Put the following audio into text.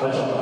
감사합니다.